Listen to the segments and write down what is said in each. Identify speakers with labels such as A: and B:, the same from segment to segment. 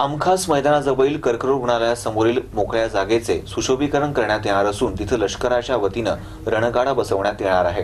A: आमखास मैदानाजवळील कर्करोग रुग्णालयासमोरील मोकळ्या जागेचे सुशोभीकरण करण्यात येणार असून तिथं लष्कराच्या वतीनं रणगाडा बसवण्यात येणार आहे.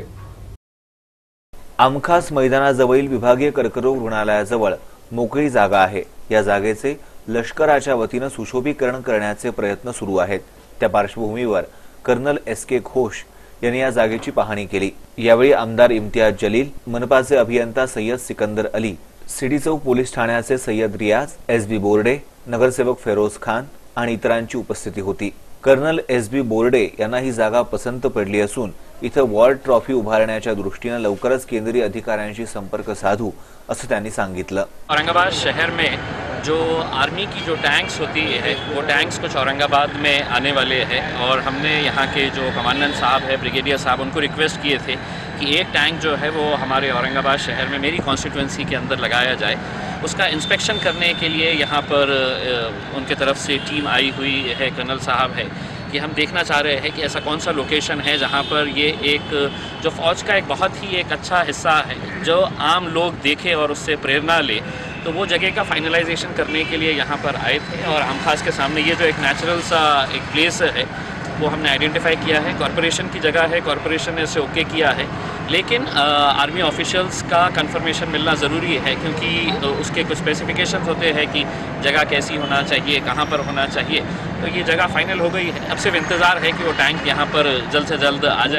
A: आमखास मैदानाजवळील विभागीय कर्करोग रुग्णालयाजवळ मोकळी जागा आहे. या जागेचे लष्कराच्या वतीनं सुशोभीकरण करण्याचे प्रयत्न सुरू आहेत. त्या पार्श्वभूमीवर कर्नल एस के घोष यांनी या जागेची पाहणी केली. यावेळी आमदार इम्तियाज जलील मनपाचे अभियंता सय्यद सिकंदर अली सिडी चौक पोलीस ठाण्याचे सय्यद रियाज एस बी बोर्डे नगरसेवक फेरोज खान आणि इतरांची उपस्थिती होती. कर्नल एस बी बोर्डे यांना ही जागा पसंत पडली असून इथं वॉर्ड ट्रॉफी उभारण्याच्या दृष्टीनं लवकरच केंद्रीय अधिकाऱ्यांशी संपर्क साधू असं त्यांनी सांगितलं.
B: औरंगाबाद शहर में जो आर्मी की जो टैंक्स होती है, वो टैंक्स कुछ औरंगाबाद में आने वाले हैं और हमने यहाँ के जो कमांडेंट साहब है ब्रिगेडियर साहब, उनको रिक्वेस्ट किए थे कि एक टैंक जो है वो हमारे औरंगाबाद शहर में मेरी कॉन्स्टिट्यूंसी के अंदर लगाया जाए। उसका इंस्पेक्शन करने के लिए यहाँ पर उनके तरफ़ से टीम आई हुई है कर्नल साहब है, कि हम देखना चाह रहे हैं कि ऐसा कौन सा लोकेशन है जहाँ पर ये एक, जो फ़ौज का एक बहुत ही एक अच्छा हिस्सा है, जो आम लोग देखे और उससे प्रेरणा ले। तो वो जगह का फाइनलाइजेशन करने के लिए यहाँ पर आए थे और हम खास के सामने ये जो एक नेचुरल सा एक प्लेस है, वो हमने आइडेंटिफाई किया है। कॉरपोरेशन की जगह है कॉरपोरेशन ने इसे ओके किया है। लेकिन आर्मी ऑफिशियल्स का कंफर्मेशन मिलना ज़रूरी है क्योंकि उसके कुछ स्पेसिफिकेशन होते हैं कि जगह कैसी होना चाहिए, कहाँ पर होना चाहिए। तो ये जगह फाइनल हो गई है। अब सिर्फ़ इंतज़ार है कि वो टैंक यहाँ पर जल्द से जल्द आ जाए।